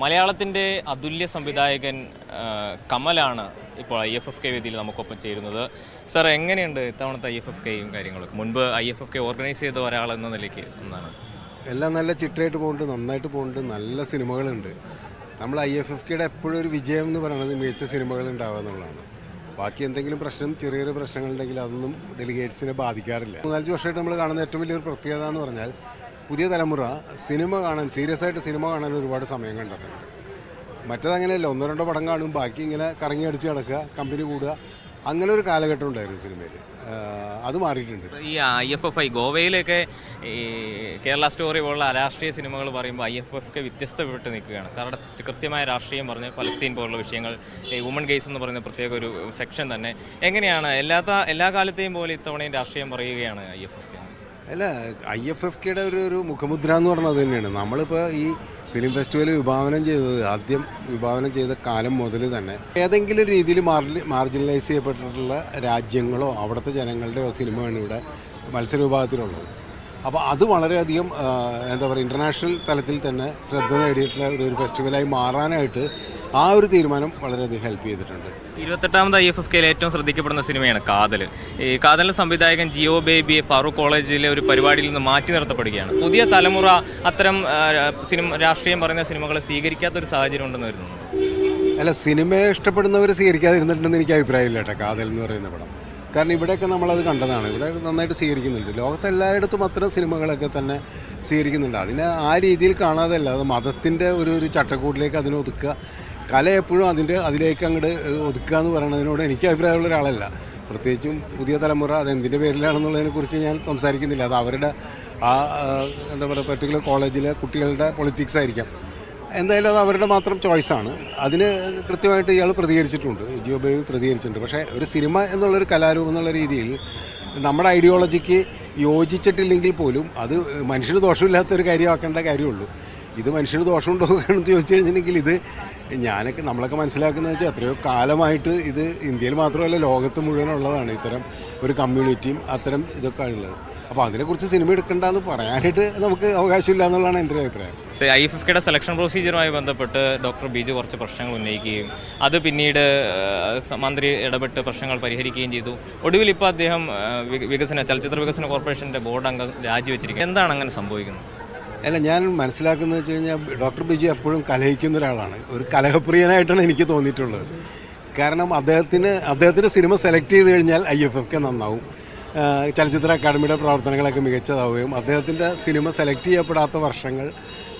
മലയാളത്തിന്റെ അതുല്യ സംവിധായകൻ കമലാണ് ഇപ്പോൾ ഐ എഫ് എഫ് കെ വേദിയിൽ നമുക്കൊപ്പം ചേരുന്നത്. സാർ എങ്ങനെയുണ്ട് ഇത്തവണത്തെ ഐ എഫ് എഫ് കെയും കാര്യങ്ങളൊക്കെ? മുൻപ് I F F K organise ചെയ്ത ഒരാൾ എന്ന നിലയ്ക്ക് എന്നാണ് എല്ലാം നല്ല ചിട്ടയായിട്ട് പോകുന്നുണ്ട് നന്നായിട്ട് പോകുന്നുണ്ട് നല്ല സിനിമകളുണ്ട്. നമ്മൾ ഐ എഫ് എഫ് കെയുടെ എപ്പോഴും ഒരു വിജയം എന്ന് പറയുന്നത് മികച്ച സിനിമകൾ ഉണ്ടാവുക എന്നുള്ളതാണ്. ബാക്കി എന്തെങ്കിലും പ്രശ്നം ചെറിയ ചെറിയ പ്രശ്നങ്ങളുണ്ടെങ്കിൽ അതൊന്നും ഡെലിഗേറ്റ്സിനെ ബാധിക്കാറില്ല. മൂന്നാലഞ്ച് വർഷമായിട്ട് നമ്മൾ കാണുന്ന ഏറ്റവും വലിയൊരു പ്രത്യേകത എന്ന് പറഞ്ഞാൽ പുതിയ തലമുറ സിനിമ കാണാൻ സീരിയസ് ആയിട്ട് സിനിമ കാണാൻ ഒരുപാട് സമയം കണ്ടെത്തുന്നുണ്ട്. മറ്റതങ്ങനെയല്ല ഒന്നോ രണ്ടോ പടം കാണും ബാക്കി ഇങ്ങനെ കറങ്ങി അടിച്ച് കിടക്കുക കമ്പനി കൂടുക അങ്ങനെ ഒരു കാലഘട്ടം ഉണ്ടായിരുന്നു സിനിമയിൽ. അത് മാറിയിട്ടുണ്ട്. ഈ ഐ എഫ് എഫ് ഐ ഗോവയിലൊക്കെ ഈ കേരള സ്റ്റോറി പോലുള്ള രാഷ്ട്രീയ സിനിമകൾ പറയുമ്പോൾ ഐ എഫ് എഫ് ഒക്കെ വ്യത്യസ്തപ്പെട്ട് നിൽക്കുകയാണ്. കാരണം കൃത്യമായ രാഷ്ട്രീയം പറഞ്ഞ് ഫലസ്തീൻ പോലുള്ള വിഷയങ്ങൾ ഈ വുമൺ കേസ് എന്ന് പറയുന്ന പ്രത്യേക ഒരു സെക്ഷൻ തന്നെ. എങ്ങനെയാണ് എല്ലാത്ത എല്ലാ കാലത്തെയും പോലെ ഇത്തവണയും രാഷ്ട്രീയം പറയുകയാണ് ഐ എഫ് എഫ് അല്ല ഐ എഫ് എഫ് കെയുടെ ഒരു ഒരു മുഖമുദ്ര എന്ന് പറഞ്ഞത് തന്നെയാണ്. നമ്മളിപ്പോൾ ഈ ഫിലിം ഫെസ്റ്റിവൽ വിഭാവനം ചെയ്തത് ആദ്യം വിഭാവനം ചെയ്ത കാലം മുതൽ തന്നെ ഏതെങ്കിലും രീതിയിൽ മാർജി മാർജിനലൈസ് ചെയ്യപ്പെട്ടിട്ടുള്ള രാജ്യങ്ങളോ അവിടുത്തെ ജനങ്ങളുടെയോ സിനിമയാണ് ഇവിടെ മത്സര വിഭാഗത്തിലുള്ളത് അപ്പോൾ അത് വളരെയധികം എന്താ പറയുക ഇന്റർനാഷണൽ തലത്തിൽ തന്നെ ശ്രദ്ധ നേടിയിട്ടുള്ള ഒരു ഫെസ്റ്റിവലായി മാറാനായിട്ട് ആ ഒരു തീരുമാനം വളരെയധികം ഹെൽപ്പ് ചെയ്തിട്ടുണ്ട്. ഇരുപത്തെട്ടാമത് ഐ എഫ് എഫ് കെയിൽ ഏറ്റവും ശ്രദ്ധിക്കപ്പെടുന്ന സിനിമയാണ് കാതൽ ഈ കാതലിന്റെ സംവിധായകൻ ജിയോ ബേബിയെ ഫാറൂഖ് കോളേജിലെ ഒരു പരിപാടിയിൽ നിന്ന് മാറ്റി നിർത്തപ്പെടുകയാണ്. പുതിയ തലമുറ അത്തരം സിനിമ രാഷ്ട്രീയം പറയുന്ന സിനിമകളെ സ്വീകരിക്കാത്ത ഒരു സാഹചര്യം ഉണ്ടെന്ന് വരുന്നു അല്ല സിനിമയെ ഇഷ്ടപ്പെടുന്നവർ സ്വീകരിക്കാതിരുന്നിട്ടുണ്ടെന്ന് എനിക്ക് അഭിപ്രായമില്ല കേട്ടോ കാതൽ എന്ന് പറയുന്ന പടം. കാരണം ഇവിടെയൊക്കെ നമ്മളത് കണ്ടതാണ്. ഇവിടെ നന്നായിട്ട് സ്വീകരിക്കുന്നുണ്ട്. ലോകത്തെല്ലായിടത്തും അത്തരം സിനിമകളൊക്കെ തന്നെ സ്വീകരിക്കുന്നുണ്ട്. അതിനെ ആ രീതിയിൽ കാണാതല്ല. അത് മതത്തിന്റെ ഒരു ഒരു ചട്ടക്കൂട്ടിലേക്ക് അതിനെ ഒതുക്കുക. കല എപ്പോഴും അതിന്റെ അതിലേക്ക് അങ്ങോട്ട് ഒതുക്കുക എന്ന് പറയുന്നതിനോട് എനിക്ക് അഭിപ്രായമുള്ള ഒരാളല്ല. പ്രത്യേകിച്ചും പുതിയ തലമുറ അത് എന്തിന്റെ പേരിലാണെന്നുള്ളതിനെക്കുറിച്ച് ഞാൻ സംസാരിക്കുന്നില്ല. അത് അവരുടെ ആ, എന്താ പറയുക പർട്ടിക്കുലർ കോളേജിലെ കുട്ടികളുടെ പൊളിറ്റിക്സ് ആയിരിക്കാം. എന്തായാലും അത് അവരുടെ മാത്രം ചോയ്സാണ് അതിന് കൃത്യമായിട്ട് ഇയാൾ പ്രതികരിച്ചിട്ടുണ്ട്. ജിയോ ബേബി പ്രതികരിച്ചിട്ടുണ്ട്. പക്ഷേ ഒരു സിനിമ എന്നുള്ളൊരു കലാരൂപം എന്നുള്ള രീതിയിൽ നമ്മുടെ ഐഡിയോളജിക്ക് യോജിച്ചിട്ടില്ലെങ്കിൽ പോലും അത് മനുഷ്യന് ദോഷമില്ലാത്തൊരു കാര്യമാക്കേണ്ട കാര്യമുള്ളൂ. ഇത് മനുഷ്യന് ദോഷമുണ്ടോ എന്ന് ചോദിച്ചു കഴിഞ്ഞിട്ടുണ്ടെങ്കിൽ ഇത് ഞാനൊക്കെ നമ്മളൊക്കെ മനസ്സിലാക്കുന്നത് വെച്ചാൽ എത്രയോ കാലമായിട്ട് ഇത് ഇന്ത്യയിൽ മാത്രമല്ല ലോകത്ത് മുഴുവനുള്ളതാണ് ഇത്തരം ഒരു കമ്മ്യൂണിറ്റിയും അത്തരം ഇതൊക്കെ ഉള്ളത്. അപ്പോൾ അതിനെക്കുറിച്ച് സിനിമ എടുക്കണ്ടെന്ന് പറയാനായിട്ട് നമുക്ക് അവകാശമില്ല എന്നുള്ളതാണ് എന്റെ അഭിപ്രായം. ഐ എഫ് എഫ് കെയുടെ സെലക്ഷൻ പ്രൊസീജിയറുമായി ബന്ധപ്പെട്ട് ഡോക്ടർ ബിജു കുറച്ച് പ്രശ്നങ്ങൾ ഉന്നയിക്കുകയും അത് പിന്നീട് മന്ത്രി ഇടപെട്ട് പ്രശ്നങ്ങൾ പരിഹരിക്കുകയും ചെയ്തു. ഒടുവിൽ ഇപ്പോൾ അദ്ദേഹം വികസന ചലച്ചിത്ര വികസന കോർപ്പറേഷന്റെ ബോർഡ് അംഗം രാജിവെച്ചിരിക്കുന്നത് എന്താണ് അങ്ങനെ സംഭവിക്കുന്നത്? അല്ല ഞാൻ മനസ്സിലാക്കുന്നത് വെച്ച് കഴിഞ്ഞാൽ ഡോക്ടർ ബിജു എപ്പോഴും കലഹിക്കുന്ന ഒരാളാണ്. ഒരു കലഹപ്രിയനായിട്ടാണ് എനിക്ക് തോന്നിയിട്ടുള്ളത്. കാരണം അദ്ദേഹത്തിന് അദ്ദേഹത്തിന്റെ സിനിമ സെലക്ട് ചെയ്ത് കഴിഞ്ഞാൽ ഐ എഫ് എഫ് കെ നന്നാവും. ചലച്ചിത്ര അക്കാദമിയുടെ പ്രവർത്തനങ്ങളൊക്കെ മികച്ചതാവുകയും അദ്ദേഹത്തിന്റെ സിനിമ സെലക്ട് ചെയ്യപ്പെടാത്ത വർഷങ്ങൾ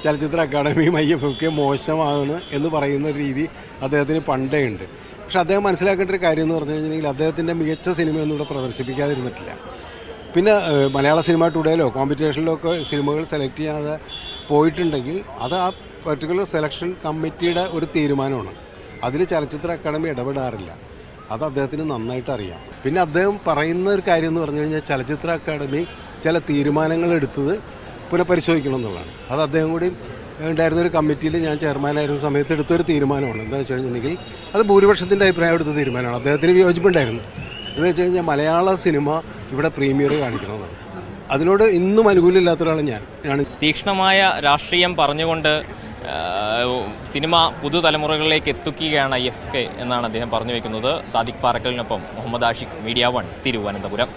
ചലച്ചിത്ര അക്കാദമിയും ഐ എഫ് എഫ് കെ മോശമാണ് എന്ന് പറയുന്ന രീതി അദ്ദേഹത്തിന് പണ്ടേ ഉണ്ട്. പക്ഷേ അദ്ദേഹം മനസ്സിലാക്കേണ്ട ഒരു കാര്യം എന്ന് പറഞ്ഞു കഴിഞ്ഞിട്ടുണ്ടെങ്കിൽ അദ്ദേഹത്തിന്റെ മികച്ച സിനിമയൊന്നും ഇവിടെ പ്രദർശിപ്പിക്കാതിരുന്നിട്ടില്ല. പിന്നെ മലയാള സിനിമ ടുഡേയിലോ കോമ്പറ്റീഷനിലോ ഒക്കെ സിനിമകൾ സെലക്ട് ചെയ്യാതെ പോയിട്ടുണ്ടെങ്കിൽ അത് ആ പർട്ടിക്കുലർ സെലക്ഷൻ കമ്മിറ്റിയുടെ ഒരു തീരുമാനമാണ്. അതിൽ ചലച്ചിത്ര അക്കാദമി ഇടപെടാറില്ല. അത് അദ്ദേഹത്തിന് നന്നായിട്ട് അറിയാം. പിന്നെ അദ്ദേഹം പറയുന്ന ഒരു കാര്യം എന്ന് പറഞ്ഞു കഴിഞ്ഞാൽ ചലച്ചിത്ര അക്കാദമി ചില തീരുമാനങ്ങൾ എടുത്തത് പുനഃപരിശോധിക്കണം എന്നുള്ളതാണ്. അത് അദ്ദേഹം കൂടി ഉണ്ടായിരുന്ന ഒരു കമ്മിറ്റിയിൽ ഞാൻ ചെയർമാനായിരുന്ന സമയത്ത് എടുത്തൊരു തീരുമാനമാണ്. എന്താ വെച്ച് കഴിഞ്ഞിട്ടുണ്ടെങ്കിൽ അത് ഭൂരിപക്ഷത്തിന്റെ അഭിപ്രായം എടുത്ത തീരുമാനമാണ്. അദ്ദേഹത്തിന് വിയോജിപ്പുണ്ടായിരുന്നു. എന്ന് വെച്ച് കഴിഞ്ഞാൽ മലയാള സിനിമ ഇവിടെ പ്രീമിയർ കാണിക്കണമെന്നാണ് അതിനോട് ഇന്നും അനുകൂലമില്ലാത്ത ഒരാളാണ് ഞാൻ. തീക്ഷ്ണമായ രാഷ്ട്രീയം പറഞ്ഞുകൊണ്ട് സിനിമ പുതുതലമുറകളിലേക്ക് എത്തിക്കുകയാണ് ഐ എഫ് കെ എന്നാണ് അദ്ദേഹം പറഞ്ഞു വയ്ക്കുന്നത് സാദിഖ് പാറക്കലിനൊപ്പം മുഹമ്മദ് ആഷിഖ് മീഡിയ വൺ തിരുവനന്തപുരം.